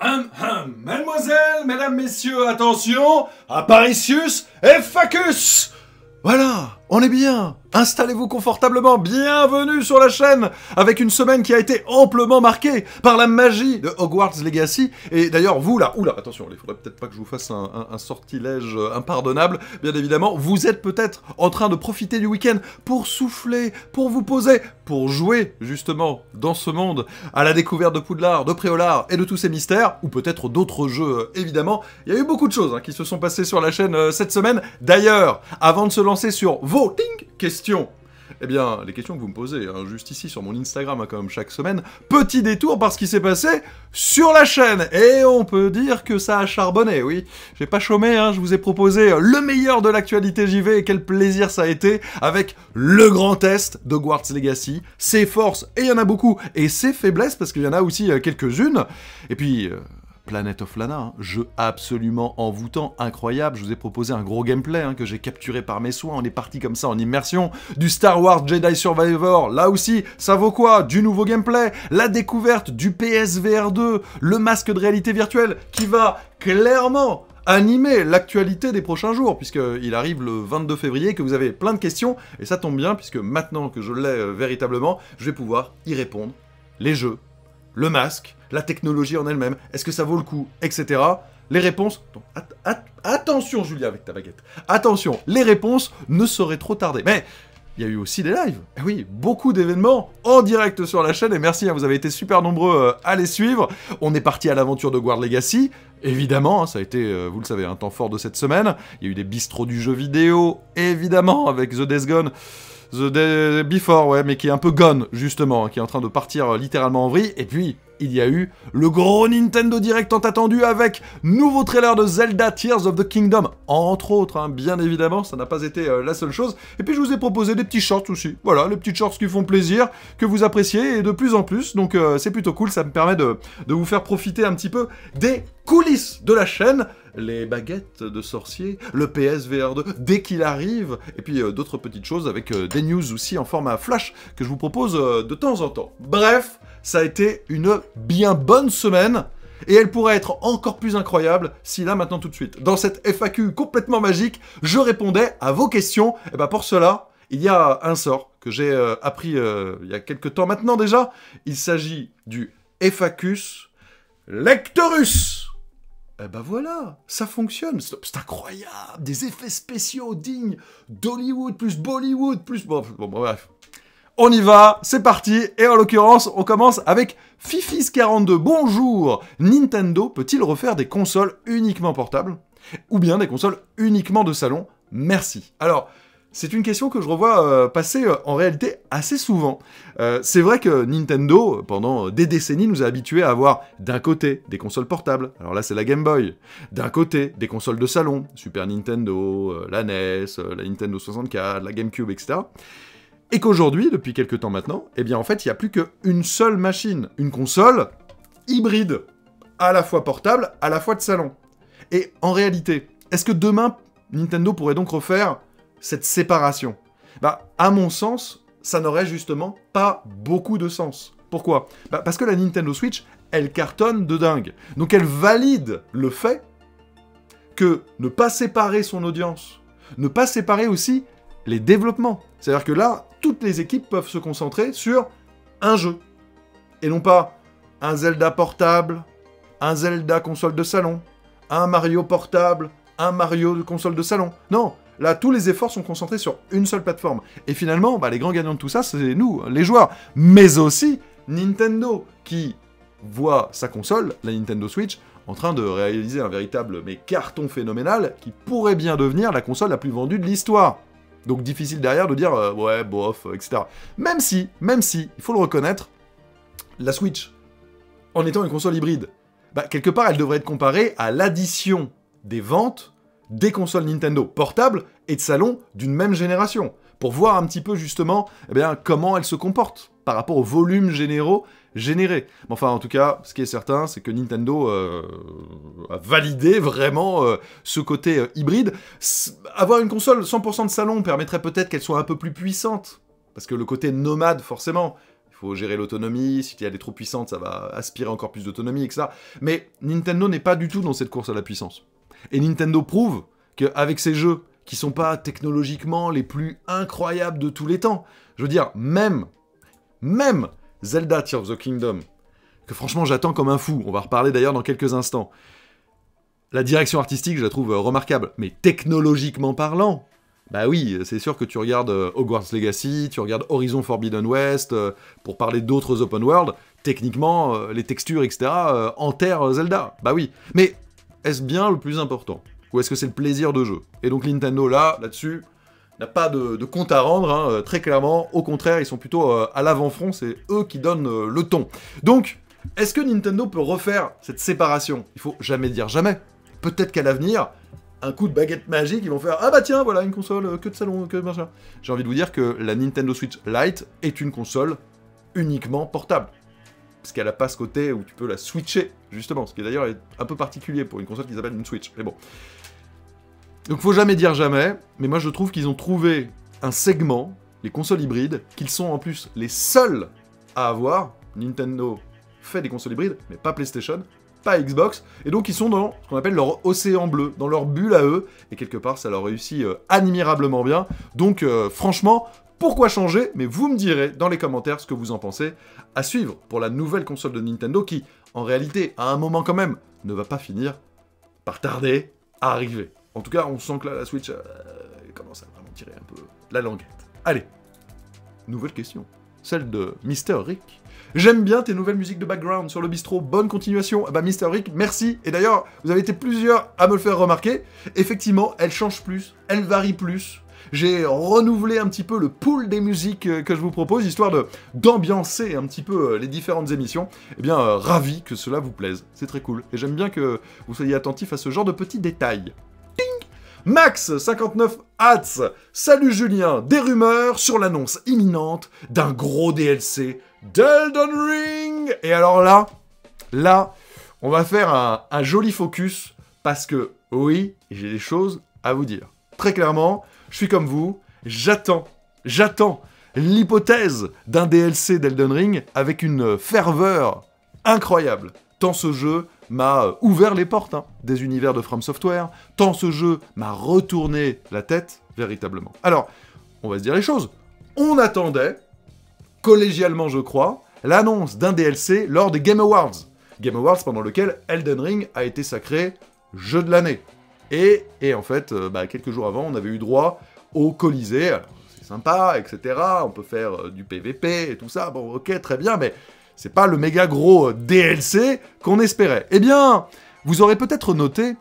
hum, hum. Mademoiselle, mesdames, messieurs, attention, Apparicius et Facus Voilà, on est bien Installez-vous confortablement, bienvenue sur la chaîne, avec une semaine qui a été amplement marquée par la magie de Hogwarts Legacy. Et d'ailleurs, vous là, oula, attention, il faudrait peut-être pas que je vous fasse un, sortilège impardonnable, bien évidemment, vous êtes peut-être en train de profiter du week-end pour souffler, pour vous poser, pour jouer justement dans ce monde à la découverte de Poudlard, de Préolard et de tous ces mystères, ou peut-être d'autres jeux évidemment. Il y a eu beaucoup de choses hein, qui se sont passées sur la chaîne euh, cette semaine. D'ailleurs, avant de se lancer sur vos questions, eh bien, les questions que vous me posez, hein, juste ici sur mon Instagram, hein, comme chaque semaine, petit détour par ce qui s'est passé sur la chaîne. Et on peut dire que ça a charbonné, oui. J'ai pas chômé, hein, je vous ai proposé le meilleur de l'actualité JV et quel plaisir ça a été avec le grand test de Guards Legacy, ses forces, et il y en a beaucoup, et ses faiblesses, parce qu'il y en a aussi euh, quelques-unes. Et puis... Euh, Planet of Lana, hein. jeu absolument envoûtant, incroyable. Je vous ai proposé un gros gameplay hein, que j'ai capturé par mes soins. On est parti comme ça en immersion. Du Star Wars Jedi Survivor, là aussi, ça vaut quoi? Du nouveau gameplay, la découverte du PSVR 2, le masque de réalité virtuelle qui va clairement animer l'actualité des prochains jours, puisqu'il arrive le 22 février, que vous avez plein de questions, et ça tombe bien, puisque maintenant que je l'ai euh, véritablement, je vais pouvoir y répondre. Les jeux, le masque, la technologie en elle-même, est-ce que ça vaut le coup, etc. Les réponses... attention Julia avec ta baguette. Attention, les réponses ne seraient trop tarder. Mais il y a eu aussi des lives. Eh oui, beaucoup d'événements en direct sur la chaîne et merci, hein, vous avez été super nombreux euh, à les suivre. On est parti à l'aventure de Guard Legacy. Évidemment, hein, ça a été, euh, vous le savez, un temps fort de cette semaine. Il y a eu des bistrots du jeu vidéo, évidemment, avec The Death Gone. The Day Before, ouais, mais qui est un peu gone, justement, qui est en train de partir euh, littéralement en vrille. Et puis, il y a eu le gros Nintendo Direct tant attendu avec nouveau trailer de Zelda Tears of the Kingdom, entre autres, hein, bien évidemment, ça n'a pas été euh, la seule chose. Et puis je vous ai proposé des petits shorts aussi, voilà, les petits shorts qui font plaisir, que vous appréciez, et de plus en plus, donc euh, c'est plutôt cool, ça me permet de, vous faire profiter un petit peu des coulisses de la chaîne, les baguettes de sorcier, le PSVR 2 dès qu'il arrive, et puis euh, d'autres petites choses avec des news aussi en format flash que je vous propose de temps en temps. Bref, ça a été une bien bonne semaine. Et elle pourrait être encore plus incroyable si là, maintenant, tout de suite, dans cette FAQ complètement magique, je répondais à vos questions. Et ben pour cela, il y a un sort que j'ai euh, appris euh, il y a quelques temps maintenant déjà. Il s'agit du FAQus Lectorus. Et ben voilà, ça fonctionne, c'est incroyable, des effets spéciaux dignes d'Hollywood, plus Bollywood, plus... bon bref, on y va, c'est parti, et en l'occurrence, on commence avec Fifis42. Bonjour Nintendo peut-il refaire des consoles uniquement portables Ou bien des consoles uniquement de salon? Merci. Alors, c'est une question que je revois euh, passer euh, en réalité assez souvent. Euh, c'est vrai que Nintendo, pendant des décennies, nous a habitués à avoir d'un côté des consoles portables, alors là c'est la Game Boy, d'un côté des consoles de salon, Super Nintendo, la NES, la Nintendo 64, la GameCube, etc. Et qu'aujourd'hui, depuis quelques temps maintenant, eh bien en fait, il n'y a plus qu'une seule machine, une console hybride, à la fois portable, à la fois de salon. Et en réalité, est-ce que demain, Nintendo pourrait donc refaire cette séparation? Bah, à mon sens, ça n'aurait justement pas beaucoup de sens. Pourquoi? Bah, Parce que la Nintendo Switch, elle cartonne de dingue. Donc elle valide le fait que ne pas séparer son audience, ne pas séparer aussi les développements. C'est-à-dire que là, toutes les équipes peuvent se concentrer sur un jeu. Et non pas un Zelda portable, un Zelda console de salon, un Mario portable, un Mario console de salon. Non, là, tous les efforts sont concentrés sur une seule plateforme. Et finalement, bah, les grands gagnants de tout ça, c'est nous, les joueurs. Mais aussi Nintendo, qui voit sa console, la Nintendo Switch, en train de réaliser un véritable carton phénoménal qui pourrait bien devenir la console la plus vendue de l'histoire. Donc difficile derrière de dire euh, ouais, bof, euh, etc. Même si, même si, il faut le reconnaître, la Switch, en étant une console hybride, bah, quelque part elle devrait être comparée à l'addition des ventes des consoles Nintendo portables et de salon d'une même génération, pour voir un petit peu justement eh bien, comment elles se comportent par rapport au volume généraux généré. Enfin, en tout cas, ce qui est certain, c'est que Nintendo euh, a validé vraiment euh, ce côté euh, hybride. avoir une console 100% de salon permettrait peut-être qu'elle soit un peu plus puissante, parce que le côté nomade, forcément, il faut gérer l'autonomie, si elle est trop puissante, ça va aspirer encore plus d'autonomie, etc. Mais Nintendo n'est pas du tout dans cette course à la puissance. Et Nintendo prouve qu'avec ses jeux, qui sont pas technologiquement les plus incroyables de tous les temps, je veux dire, même, même Zelda Tears of the Kingdom, que franchement j'attends comme un fou, on va reparler d'ailleurs dans quelques instants, la direction artistique, je la trouve remarquable, mais technologiquement parlant, bah oui, c'est sûr que tu regardes euh, Hogwarts Legacy, tu regardes Horizon Forbidden West, euh, pour parler d'autres open world, techniquement, euh, les textures, etc., enterrent Zelda. Bah oui. Mais est-ce bien le plus important? Ou est-ce que c'est le plaisir de jeu? Et donc Nintendo, là, là-dessus, n'a pas de, compte à rendre, hein, très clairement. Au contraire, ils sont plutôt à l'avant-front, c'est eux qui donnent le ton. Donc, est-ce que Nintendo peut refaire cette séparation? Il faut jamais dire jamais. Peut-être qu'à l'avenir, un coup de baguette magique, ils vont faire Ah bah tiens, voilà une console euh, que de salon, que de machin. J'ai envie de vous dire que la Nintendo Switch Lite est une console uniquement portable. Parce qu'elle a pas ce côté où tu peux la switcher, justement. Ce qui d'ailleurs est un peu particulier pour une console qui s'appelle une Switch. Mais bon. Donc faut jamais dire jamais, mais moi je trouve qu'ils ont trouvé un segment, les consoles hybrides, qu'ils sont en plus les seuls à avoir. Nintendo fait des consoles hybrides, mais pas PlayStation pas Xbox, et donc ils sont dans ce qu'on appelle leur océan bleu, dans leur bulle à eux, et quelque part ça leur réussit euh, admirablement bien. Donc euh, franchement, pourquoi changer? Mais vous me direz dans les commentaires ce que vous en pensez à suivre pour la nouvelle console de Nintendo qui, en réalité, à un moment quand même, ne va pas finir par tarder à arriver. En tout cas, on sent que la Switch euh, commence à vraiment tirer un peu la languette. Allez, nouvelle question. Celle de Mister Rick. J'aime bien tes nouvelles musiques de background sur le bistrot. Bonne continuation. bah, Mister Rick, merci. Et d'ailleurs, vous avez été plusieurs à me le faire remarquer. Effectivement, elle change plus, elle varie plus. J'ai renouvelé un petit peu le pool des musiques euh, que je vous propose, histoire d'ambiancer un petit peu euh, les différentes émissions. Eh bien, ravi que cela vous plaise. C'est très cool. Et j'aime bien que vous soyez attentifs à ce genre de petits détails. Max59 Hats, salut Julien, des rumeurs sur l'annonce imminente d'un gros DLC d'Elden Ring Et alors là, là, on va faire un, joli focus parce que oui, j'ai des choses à vous dire. Très clairement, je suis comme vous, j'attends, j'attends l'hypothèse d'un DLC d'Elden Ring avec une ferveur incroyable. Tant ce jeu m'a euh, ouvert les portes hein, des univers de From Software, tant ce jeu m'a retourné la tête, véritablement. Alors, on va se dire les choses. On attendait, collégialement je crois, l'annonce d'un DLC lors des Game Awards. Game Awards pendant lequel Elden Ring a été sacré jeu de l'année. Et, et, en fait, euh, bah, quelques jours avant, on avait eu droit au Colisée. Alors, c'est sympa, etc. On peut faire euh, du PVP et tout ça. Bon, ok, très bien, mais c'est pas le méga gros DLC qu'on espérait. Eh bien, vous aurez peut-être noté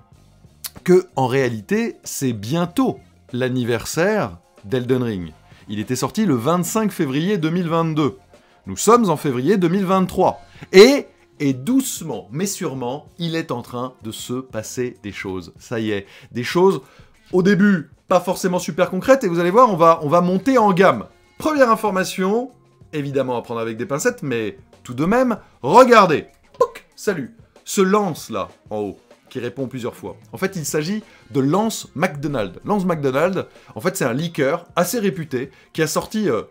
que, en réalité, c'est bientôt l'anniversaire d'Elden Ring. Il était sorti le 25 février 2022. Nous sommes en février 2023. Et, et doucement, mais sûrement, il est en train de se passer des choses. Ça y est, des choses, au début, pas forcément super concrètes, et vous allez voir, on va, on va monter en gamme. Première information, évidemment à prendre avec des pincettes, mais tout de même, regardez Salut Ce Lance là, en haut, qui répond plusieurs fois. En fait, il s'agit de Lance McDonald. Lance McDonald, en fait, c'est un leaker assez réputé qui a sorti euh,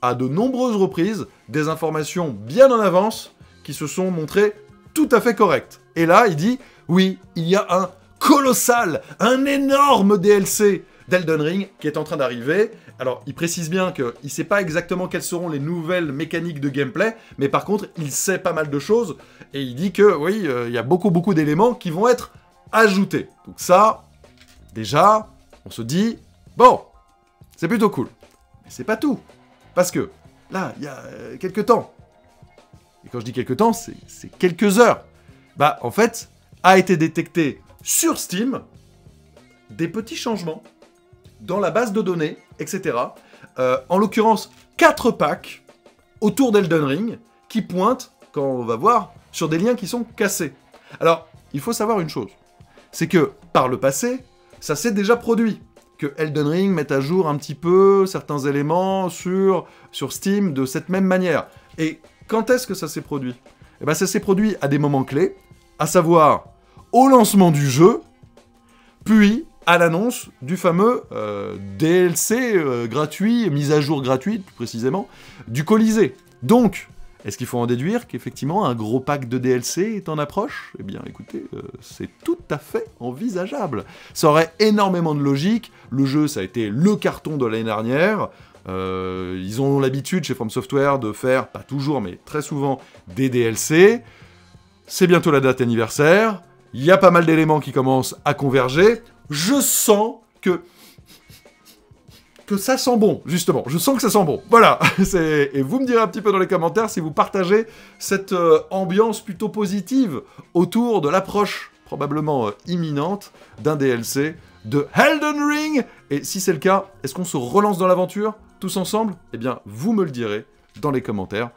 à de nombreuses reprises des informations bien en avance qui se sont montrées tout à fait correctes. Et là, il dit oui, il y a un colossal, un énorme DLC d'Elden Ring qui est en train d'arriver. Alors, il précise bien qu'il ne sait pas exactement quelles seront les nouvelles mécaniques de gameplay, mais par contre, il sait pas mal de choses, et il dit que, oui, euh, il y a beaucoup, beaucoup d'éléments qui vont être ajoutés. Donc ça, déjà, on se dit, bon, c'est plutôt cool. Mais c'est pas tout. Parce que, là, il y a euh, quelques temps, et quand je dis quelques temps, c'est quelques heures, bah, en fait, a été détecté sur Steam des petits changements dans la base de données, etc. Euh, en l'occurrence, 4 packs autour d'Elden Ring qui pointent, quand on va voir, sur des liens qui sont cassés. Alors, il faut savoir une chose, c'est que par le passé, ça s'est déjà produit. Que Elden Ring mette à jour un petit peu certains éléments sur, sur Steam de cette même manière. Et quand est-ce que ça s'est produit? Eh bien, ça s'est produit à des moments clés, à savoir au lancement du jeu, puis à l'annonce du fameux euh, DLC euh, gratuit, mise à jour gratuite plus précisément, du Colisée. Donc, est-ce qu'il faut en déduire qu'effectivement un gros pack de DLC est en approche? Eh bien écoutez, euh, c'est tout à fait envisageable. Ça aurait énormément de logique, le jeu ça a été le carton de l'année dernière, ils ont l'habitude chez From Software de faire, pas toujours mais très souvent, des DLC. C'est bientôt la date anniversaire, il y a pas mal d'éléments qui commencent à converger, je sens que que ça sent bon, justement. Je sens que ça sent bon. Voilà. Et vous me direz un petit peu dans les commentaires si vous partagez cette euh, ambiance plutôt positive autour de l'approche probablement euh, imminente d'un DLC de Elden Ring. Et si c'est le cas, est-ce qu'on se relance dans l'aventure tous ensemble? Eh bien, vous me le direz dans les commentaires.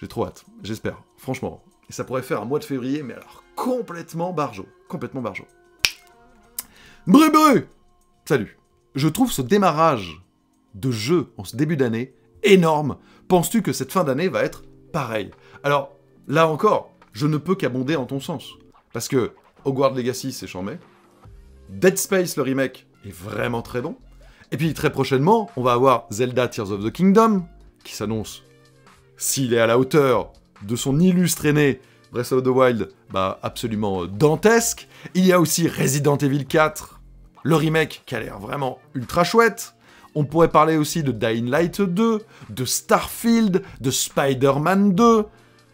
J'ai trop hâte, j'espère, franchement. Et ça pourrait faire un mois de février, mais alors complètement barjo. Complètement barjo. Bru bru Salut je trouve ce démarrage de jeu en ce début d'année énorme. Penses-tu que cette fin d'année va être pareille? Alors, là encore, je ne peux qu'abonder en ton sens. Parce que Hogwarts Legacy, c'est chambé. Dead Space, le remake, est vraiment très bon. Et puis très prochainement, on va avoir Zelda Tears of the Kingdom, qui s'annonce, s'il est à la hauteur de son illustre aîné, Breath of the Wild, bah absolument dantesque. Il y a aussi Resident Evil 4, le remake qui a l'air vraiment ultra chouette. On pourrait parler aussi de Dying Light 2, de Starfield, de Spider-Man 2.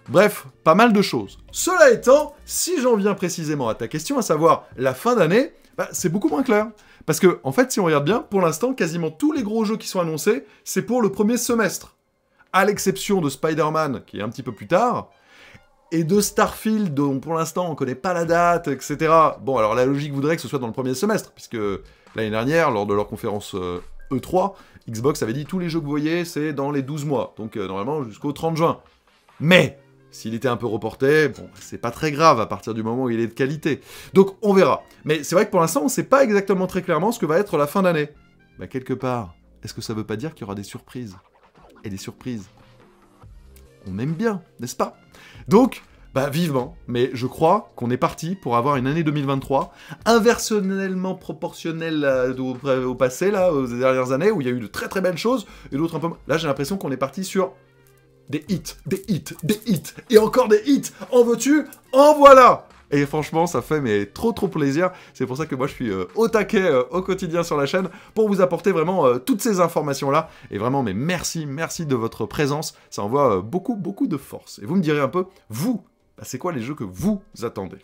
Bref, pas mal de choses. Cela étant, si j'en viens précisément à ta question, à savoir la fin d'année, bah, c'est beaucoup moins clair. Parce que, en fait, si on regarde bien, pour l'instant, quasiment tous les gros jeux qui sont annoncés, c'est pour le premier semestre. À l'exception de Spider-Man, qui est un petit peu plus tard, et de Starfield, dont pour l'instant on connaît pas la date, etc. Bon, alors la logique voudrait que ce soit dans le premier semestre, puisque l'année dernière, lors de leur conférence E3, euh, e Xbox avait dit tous les jeux que vous voyez, c'est dans les 12 mois, donc euh, normalement jusqu'au 30 juin. Mais, s'il était un peu reporté, bon, c'est pas très grave à partir du moment où il est de qualité. Donc on verra. Mais c'est vrai que pour l'instant, on sait pas exactement très clairement ce que va être la fin d'année. Bah quelque part, est-ce que ça veut pas dire qu'il y aura des surprises? Et des surprises, on aime bien, n'est-ce pas? Donc, bah vivement, mais je crois qu'on est parti pour avoir une année 2023 inversonnellement proportionnelle euh, au, passé, là, aux dernières années, où il y a eu de très très belles choses, et d'autres un peu... Là, j'ai l'impression qu'on est parti sur des hits, des hits, des hits, et encore des hits. En veux-tu? En voilà et franchement, ça fait mais trop trop plaisir. C'est pour ça que moi je suis euh, au taquet euh, au quotidien sur la chaîne pour vous apporter vraiment euh, toutes ces informations là. Et vraiment, mais merci, merci de votre présence. Ça envoie beaucoup beaucoup de force. Et vous me direz un peu, vous, bah, c'est quoi les jeux que vous attendez?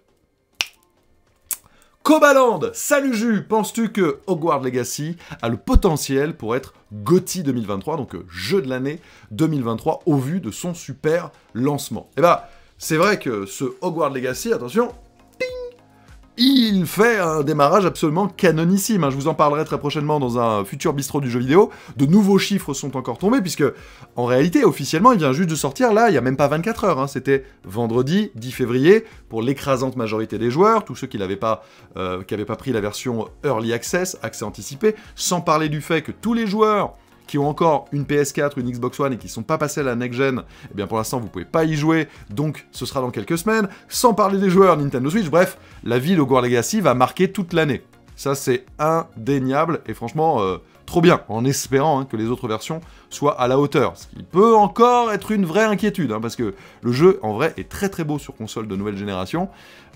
Cobaland, salut Jus, penses-tu que Hogwarts Legacy a le potentiel pour être GOTY 2023, donc jeu de l'année 2023, au vu de son super lancement? Eh bah, c'est vrai que ce Hogwarts Legacy, attention, il fait un démarrage absolument canonissime. Hein. Je vous en parlerai très prochainement dans un futur bistrot du jeu vidéo. De nouveaux chiffres sont encore tombés, puisque en réalité, officiellement, il vient juste de sortir là, il n'y a même pas 24 heures. Hein. C'était vendredi 10 février pour l'écrasante majorité des joueurs, tous ceux qui n'avaient euh, pas pris la version Early Access, accès anticipé, sans parler du fait que tous les joueurs qui ont encore une PS4 ou une Xbox One et qui sont pas passés à la next-gen, eh bien pour l'instant vous pouvez pas y jouer, donc ce sera dans quelques semaines, sans parler des joueurs Nintendo Switch, bref, la vie de Hogwarts Legacy va marquer toute l'année. Ça c'est indéniable, et franchement, euh, trop bien, en espérant hein, que les autres versions soient à la hauteur. Ce qui peut encore être une vraie inquiétude, hein, parce que le jeu, en vrai, est très très beau sur console de nouvelle génération.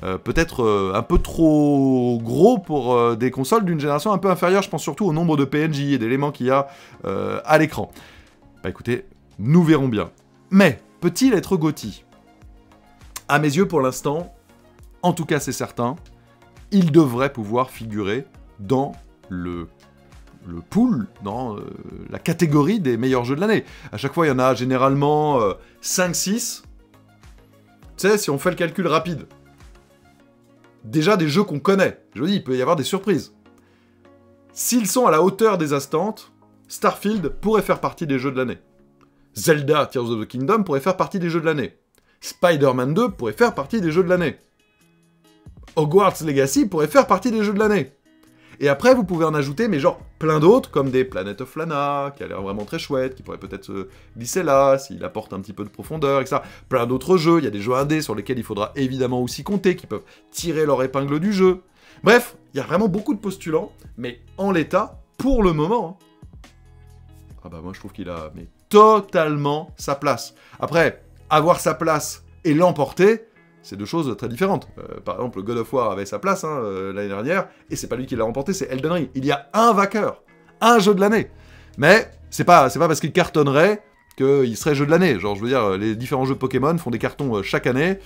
Euh, peut-être euh, un peu trop gros pour euh, des consoles d'une génération un peu inférieure, je pense surtout au nombre de PNJ et d'éléments qu'il y a à l'écran. Bah écoutez, nous verrons bien. Mais, peut-il être Gotti? À mes yeux, pour l'instant, en tout cas c'est certain, il devrait pouvoir figurer dans le le pool, dans euh, la catégorie des meilleurs jeux de l'année. À chaque fois, il y en a généralement 5-6. Euh, tu sais, si on fait le calcul rapide, déjà des jeux qu'on connaît. Je vous dis, il peut y avoir des surprises. S'ils sont à la hauteur des instantes, Starfield pourrait faire partie des jeux de l'année. Zelda Tears of the Kingdom pourrait faire partie des jeux de l'année. Spider-Man 2 pourrait faire partie des jeux de l'année. Hogwarts Legacy pourrait faire partie des jeux de l'année. Et après, vous pouvez en ajouter, mais genre plein d'autres, comme des Planet of Lana, qui a l'air vraiment très chouette, qui pourrait peut-être se glisser là, s'il apporte un petit peu de profondeur, etc. Plein d'autres jeux, il y a des jeux indés sur lesquels il faudra évidemment aussi compter, qui peuvent tirer leur épingle du jeu. Bref, il y a vraiment beaucoup de postulants, mais en l'état, pour le moment... Hein. Ah bah moi je trouve qu'il a mais totalement sa place. Après, avoir sa place et l'emporter, c'est deux choses très différentes. Euh, par exemple, God of War avait sa place hein, euh, l'année dernière, et c'est pas lui qui l'a remporté, c'est Elden Ring. Il y a un vainqueur, un jeu de l'année. Mais c'est pas, c'est pas parce qu'il cartonnerait qu'il serait jeu de l'année. Genre, je veux dire, les différents jeux Pokémon font des cartons euh, chaque année,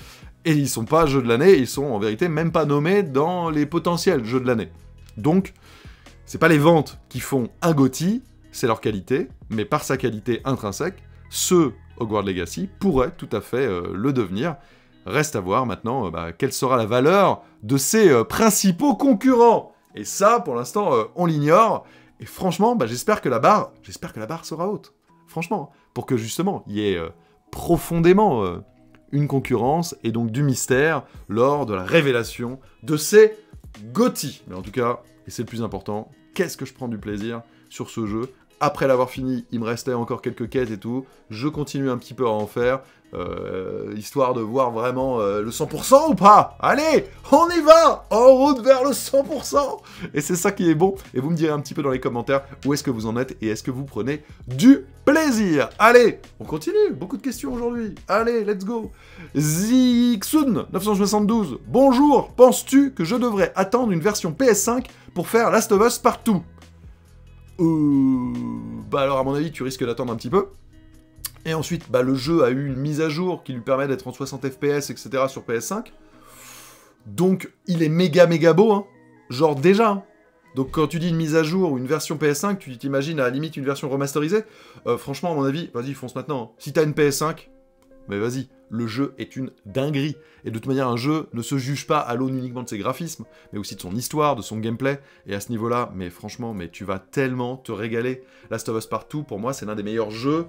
et ils sont pas jeux de l'année, ils sont en vérité même pas nommés dans les potentiels jeux de l'année. Donc, c'est pas les ventes qui font un GOTY, c'est leur qualité, mais par sa qualité intrinsèque, ce Hogwarts Legacy pourrait tout à fait euh, le devenir. Reste à voir maintenant euh, bah, quelle sera la valeur de ses principaux concurrents. Et ça, pour l'instant, on l'ignore. Et franchement, bah, j'espère que la barre, j'espère que la barre sera haute. Franchement, pour que justement il y ait profondément une concurrence et donc du mystère lors de la révélation de ces GOTY. Mais en tout cas, et c'est le plus important, qu'est-ce que je prends du plaisir sur ce jeu après l'avoir fini, il me restait encore quelques quêtes et tout. Je continue un petit peu à en faire. Euh, histoire de voir vraiment euh, le 100% ou pas Allez, on y va En route vers le 100% Et c'est ça qui est bon. Et vous me direz un petit peu dans les commentaires où est-ce que vous en êtes et est-ce que vous prenez du plaisir Allez, on continue Beaucoup de questions aujourd'hui. Allez, let's go Zixun 972 Bonjour, penses-tu que je devrais attendre une version PS5 pour faire Last of Us partout euh... Bah alors à mon avis tu risques d'attendre un petit peu. Et ensuite, bah, le jeu a eu une mise à jour qui lui permet d'être en 60 FPS, etc. sur PS5. Donc, il est méga méga beau, hein. Genre déjà. Hein. Donc, quand tu dis une mise à jour ou une version PS5, tu t'imagines à la limite une version remasterisée. Euh, franchement, à mon avis, vas-y, fonce maintenant. Hein. Si t'as une PS5, mais vas-y, le jeu est une dinguerie. Et de toute manière, un jeu ne se juge pas à l'aune uniquement de ses graphismes, mais aussi de son histoire, de son gameplay. Et à ce niveau-là, mais franchement, mais tu vas tellement te régaler. Last of Us Partout, pour moi, c'est l'un des meilleurs jeux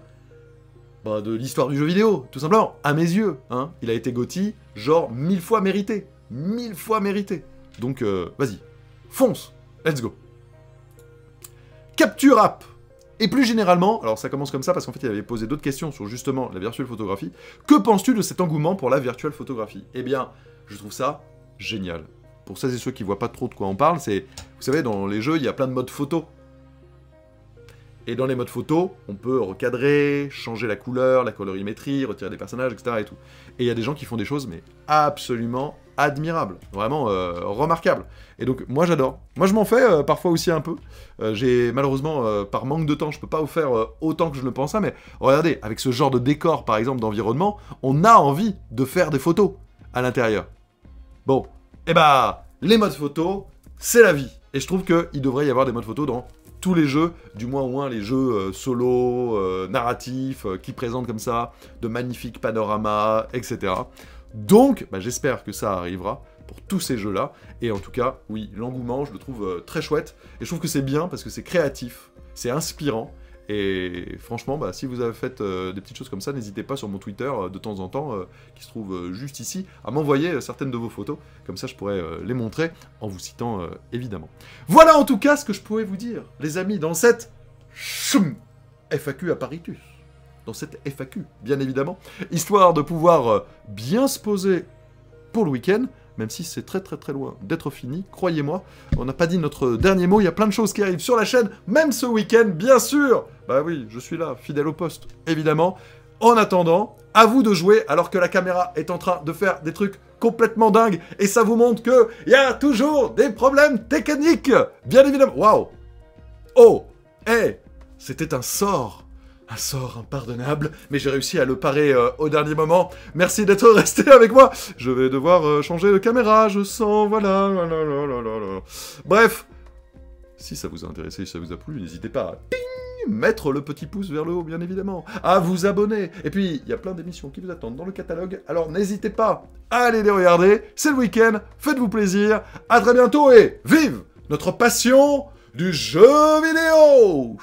bah, de l'histoire du jeu vidéo, tout simplement, à mes yeux. Hein. Il a été Gotti, genre mille fois mérité. Mille fois mérité. Donc, euh, vas-y, fonce, let's go. Capture App et plus généralement, alors ça commence comme ça parce qu'en fait il avait posé d'autres questions sur justement la virtuelle photographie. Que penses-tu de cet engouement pour la virtuelle photographie? Eh bien, je trouve ça génial. Pour celles et ceux qui voient pas trop de quoi on parle, c'est, vous savez, dans les jeux, il y a plein de modes photo. Et dans les modes photo, on peut recadrer, changer la couleur, la colorimétrie, retirer des personnages, etc. Et, tout. et il y a des gens qui font des choses, mais absolument admirables. Vraiment euh, remarquables. Et donc, moi j'adore. Moi je m'en fais euh, parfois aussi un peu. Euh, j'ai malheureusement, par manque de temps, je peux pas vous faire autant que je le pensais, mais regardez, avec ce genre de décor, par exemple, d'environnement, on a envie de faire des photos à l'intérieur. Bon, et eh bah, les modes photo, c'est la vie. Et je trouve qu'il devrait y avoir des modes photo dans tous les jeux, du moins au moins les jeux solo, narratifs, qui présentent comme ça de magnifiques panoramas, etc. Donc, bah, j'espère que ça arrivera pour tous ces jeux-là. Et en tout cas, oui, l'engouement, je le trouve très chouette. Et je trouve que c'est bien parce que c'est créatif, c'est inspirant. Et franchement, bah, si vous avez fait euh, des petites choses comme ça, n'hésitez pas sur mon Twitter euh, de temps en temps, euh, qui se trouve juste ici, à m'envoyer certaines de vos photos. Comme ça, je pourrais les montrer en vous citant évidemment. Voilà en tout cas ce que je pouvais vous dire, les amis, dans cette FAQ apparitus. Dans cette FAQ, bien évidemment. Histoire de pouvoir bien se poser pour le week-end même si c'est très très très loin d'être fini, croyez-moi. On n'a pas dit notre dernier mot, il y a plein de choses qui arrivent sur la chaîne, même ce week-end, bien sûr Bah oui, je suis là, fidèle au poste, évidemment. En attendant, à vous de jouer alors que la caméra est en train de faire des trucs complètement dingues et ça vous montre que il y a toujours des problèmes techniques Bien évidemment Waouh Oh Eh C'était un sort un sort impardonnable, mais j'ai réussi à le parer euh, au dernier moment. Merci d'être resté avec moi. Je vais devoir euh, changer de caméra, je sens, voilà. Bref, si ça vous a intéressé, si ça vous a plu, n'hésitez pas à mettre le petit pouce vers le haut, bien évidemment, à vous abonner. Et puis, il y a plein d'émissions qui vous attendent dans le catalogue, alors n'hésitez pas à aller les regarder. C'est le week-end, faites-vous plaisir. À très bientôt et vive notre passion du jeu vidéo